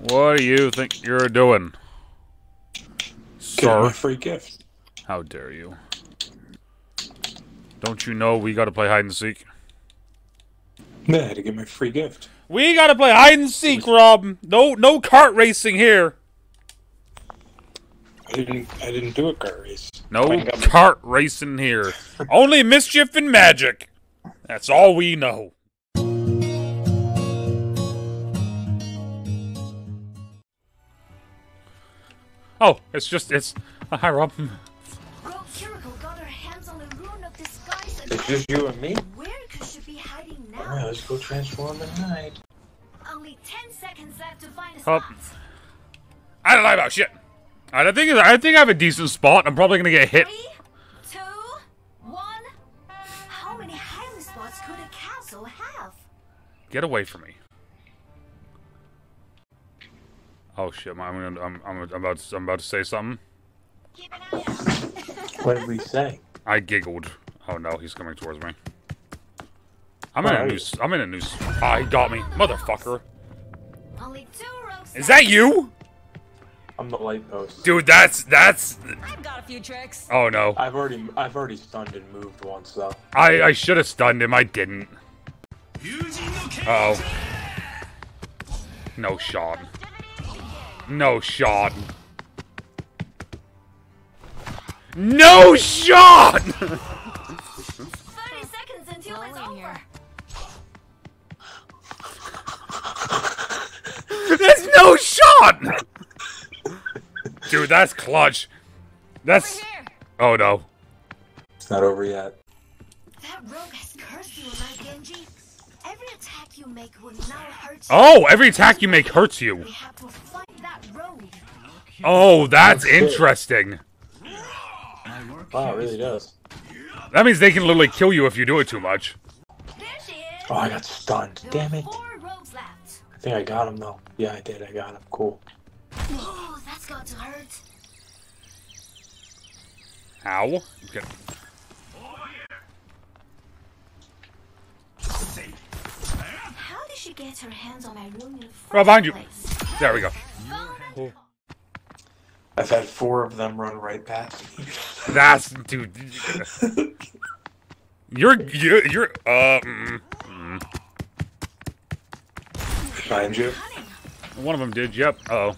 What do you think you're doing? Give him a Sir, free gift. how dare you? Don't you know we gotta play hide and seek? Yeah, I had to get my free gift. We gotta play hide and seek, Rob. No, no kart racing here. I didn't. I didn't do a car race. No I got my- kart racing here. Only mischief and magic. That's all we know. Oh, it's just it's. Uh, hi, Rob. Rogue Kiriko got her hands on the rune of disguise and It's just you and me. where could she be hiding now? Alright, let's go transform and night. Only 10 seconds left to find a Up. spot. I don't lie about shit. I don't think I think I have a decent spot. I'm probably gonna get hit. Three, two, one. How many hiding spots could a castle have? Get away from me. Oh shit! I'm gonna, I'm, I'm, I'm about to, I'm about to say something. Keep an eye out. What did we say? I giggled. Oh no, he's coming towards me. I'm in a are new. you? s- I'm in a new. s- Ah, he got me, motherfucker. Only two. Is that you, I'm the light post. dude? That's that's. I've got a few tricks. Oh no, I've already. I've already stunned and moved once though. I I should have stunned him. I didn't. Uh oh. No shot. No shot. No shot! 30 seconds until it's over. here. There's no shot! Dude, that's clutch. That's. Oh no. It's not over yet. That rogue has cursed you, my Genji. Every attack you make will now hurt you. Oh, every attack you make hurts you. We have to fight that rogue. Oh, that's oh, That's interesting. Wow, it really does. That means they can literally kill you if you do it too much. There she is. Oh, I got stunned. Damn it. Four rogues left. I think I got him though. Yeah, I did. I got him. Cool. Oh, that's got to hurt. Ow. Okay. How did she get her hands on my rune in the first Right behind you. place? There we go. I've had four of them run right past me. That's dude. You're you're you're uh. mm, mm. You. One of them did. Yep. Uh oh.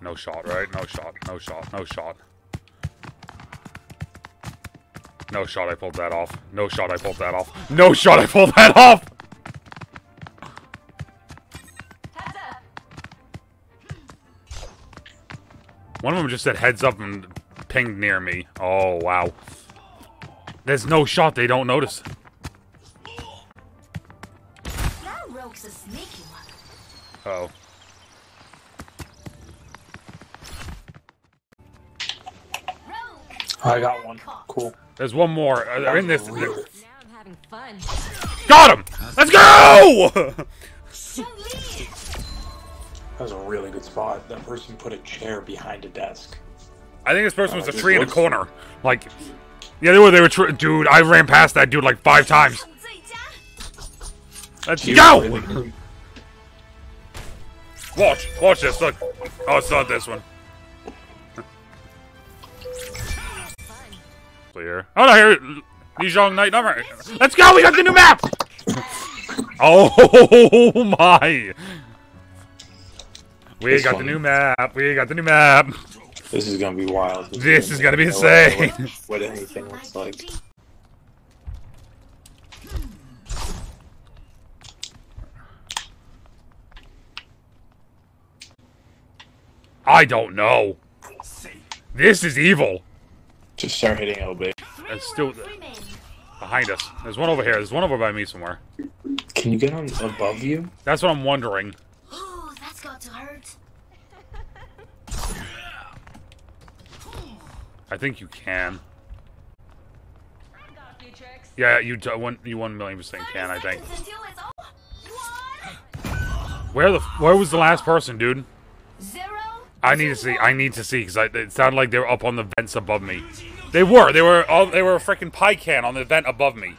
No shot, right? No shot. No shot. No shot. No shot. I pulled that off. No shot. I pulled that off. No shot. I pulled that off. One of them just said heads up and pinged near me. Oh wow. There's no shot. They don't notice. I got one. Cool. There's one more. Uh, They're in this. Really? Now I'm having fun. Got him. Let's go. That was a really good spot. That person put a chair behind a desk. I think this person was a Uh, tree in a looks- corner. Like, yeah, they were. They were. Tr- dude, I ran past that dude like five times. 最佳 Let's He go. really- Watch. Watch this. Look. Oh, it's not this one. Clear. Oh no, here. Lijiang Night Market. Let's go. We got the new map. Oh my. We got the new map. We got the new map. This is gonna be wild. This is gonna be insane. What, what anything looks like. I don't know. This is evil. Just start hitting LB. It's still behind us. There's one over here. There's one over by me somewhere. Can you get on above you? That's what I'm wondering. Ooh, that's got to hurt. I think you can. I've got a few tricks. Yeah, you d- one you one million percent can. I think. Seconds until it's over. One. Where the where was the last person, dude? Zero. I need to see. I need to see because it sounded like they were up on the vents above me. They were. They were. All, they were a freaking pie can on the vent above me.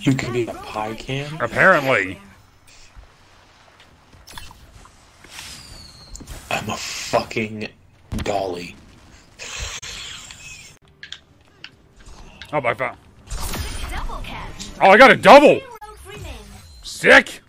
You can be a pie can? Apparently. I'm a fucking dolly. Oh, I found. Oh, I got a double. Two rogues remain. Sick.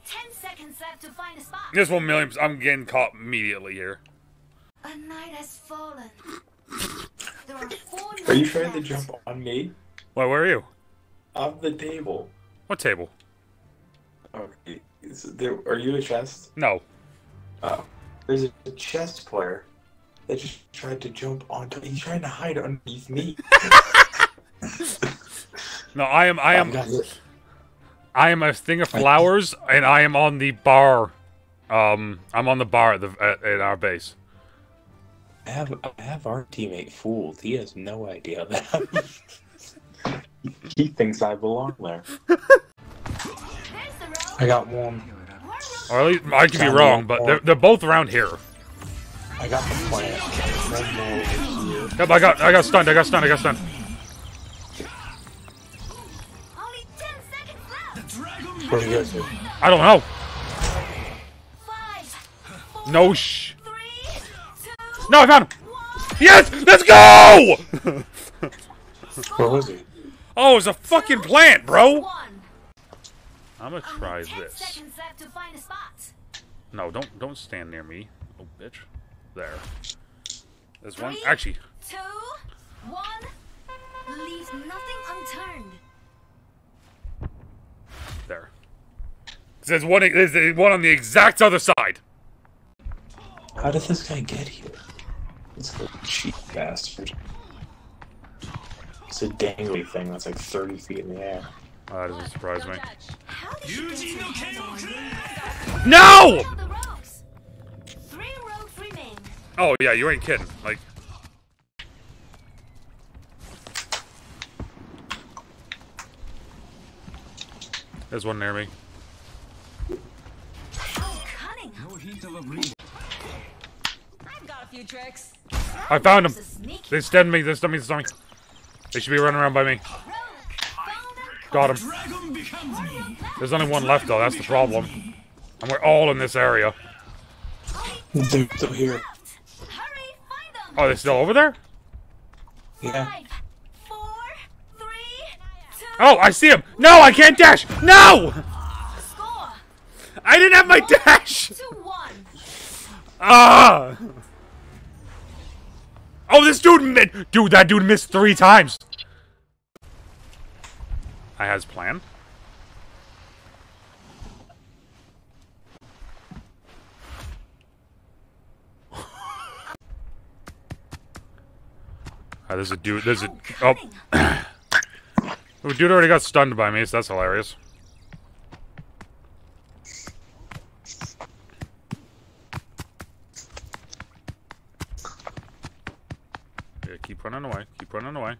Only 10 seconds left to find a spot. This one million. I'm getting caught immediately here. A knight has fallen. There are four Are you knights trying to jump on me? Wait, where are you? Off the table. What table? Okay. Is there, are you a chest? No. Oh. There's a chess player that just tried to jump onto. He's trying to hide underneath me. No, I am. I oh, am. I've got it. I am a thing of flowers, and I am on the bar. Um, I'm on the bar at the at, at our base. I have I have our teammate fooled. He has no idea that. he thinks I belong there. There's the rogue. I got one. Or at least I could be wrong, but they're, they're both around here. I got the plant. One more over here. Yep, I got I got stunned. I got stunned. I got stunned. Where do you guys go? I don't know. Five, four, No sh. three, two, No, I found him. one. Yes, let's go. Where was he? oh, it's a fucking plant, bro. I'm gonna try this. seconds left to find a spot. No, don't don't stand near me. Oh, bitch. There. There's one. Actually, Two, one. There's one. There's one on the exact other side. How did this guy get here? This little cheap bastard. It's a dangly thing that's like 30 feet in the air. Oh, that doesn't surprise me. Don't touch. How did you get to No! Kill the rogues. Three rogues remain. Oh yeah, you ain't kidding. Like, there's one near me. I found him. This is sneaky. They stunned me. They stunned me. They stunned me. They should be running around by me. Rogue found and Got caught. him. There's only one left though. That's the problem. And we're all in this area. They're still here. left. Hurry, find them. Oh, they're still over there? Yeah. Five, four, three, two, Oh, I see him. No, I can't dash. No! I didn't have my dash. Ah! Oh, this dude, mi- dude, that dude missed three times. I has plan. Ah, there's a dude. There's a oh, oh, dude already got stunned by me. So that's hilarious. Yeah, keep running away. Keep running away.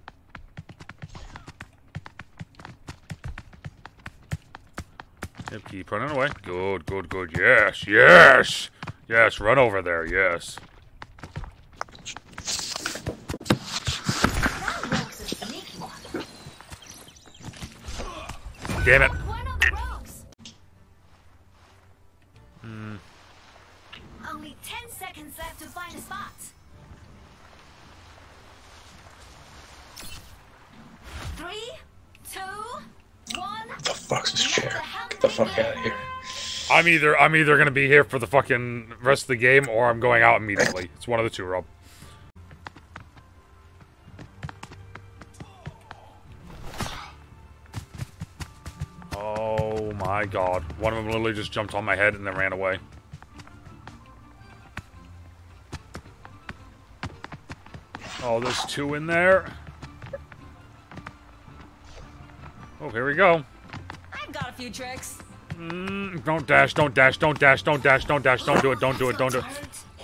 Yep, keep running away. Good, good, good. Yes, yes! Yes, run over there, yes. That rogue's a sneaky one. Damn it. One of the rogues. Hmm. Only 10 seconds left to find a spot. Three, two, one. What the fuck's this chair? Fuck out of here. I'm either I'm either gonna be here for the fucking rest of the game or I'm going out immediately. It's one of the two, Rob. Oh my god. One of them literally just jumped on my head and then ran away. Oh, there's two in there. Oh, here we go. I've got a few tricks. Mm, don't dash, don't dash, don't dash, don't dash, don't dash, don't do it, don't do it, don't do it.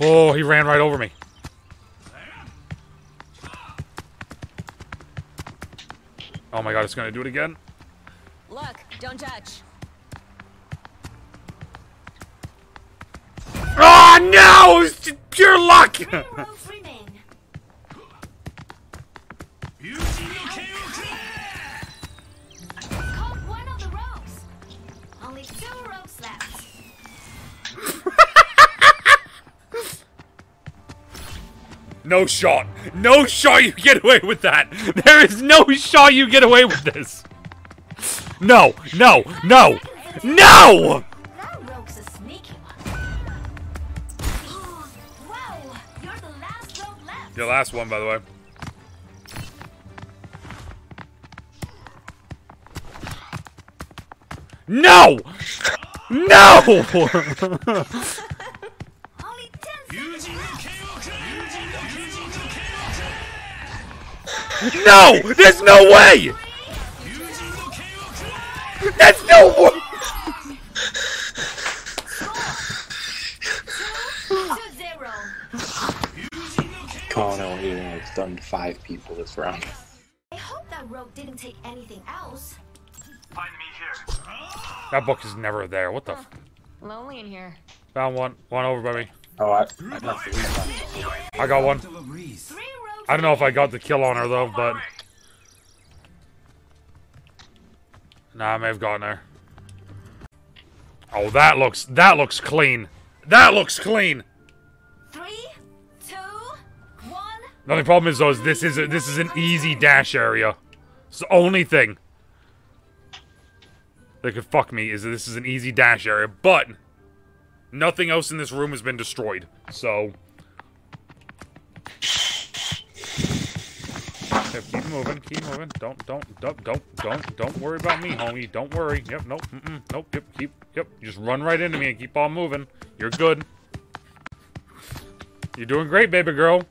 Oh, he ran right over me. Oh my god, it's gonna do it again. Look, don't touch. Ah, no! It's pure luck! No shot. No shot you get away with that. There is no shot you get away with this. No, no, no, no! That rogue's a sneaky one. Whoa! You're the last rogue left. Your last one, by the way. No! No! no! There's no way! There's no way! Two zero. Kano here has done five people this round. I hope that rogue didn't take anything else. Find me here. That book is never there. What the? F Lonely in here. Found one. One over by me. Oh, I, I got three left. I got one. I don't know if I got the kill on her though, but. Nah, I may have gotten her. Oh, that looks that looks clean. That looks clean. Three, two, one. The only problem is though is this is a, this is an easy dash area. It's the only thing that could fuck me is that this is an easy dash area, but nothing else in this room has been destroyed. So Okay, keep moving, keep moving. Don't, don't, don't, don't, don't, don't worry about me, homie. Don't worry. Yep, nope, mm -mm, nope. Yep, keep, yep. Just run right into me and keep on moving. You're good. You're doing great, baby girl.